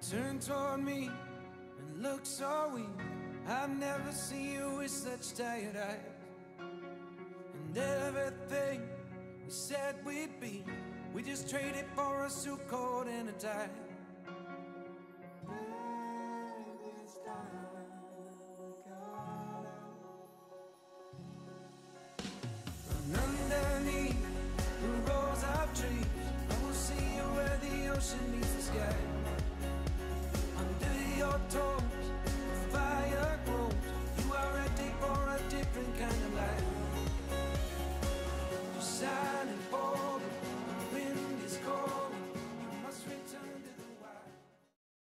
turned toward me and looked so weak. I've never seen you with such tired eyes. And everything we said we'd be, we just traded for a suit coat and a tie. And underneath the rows of trees, I will see you where the ocean your.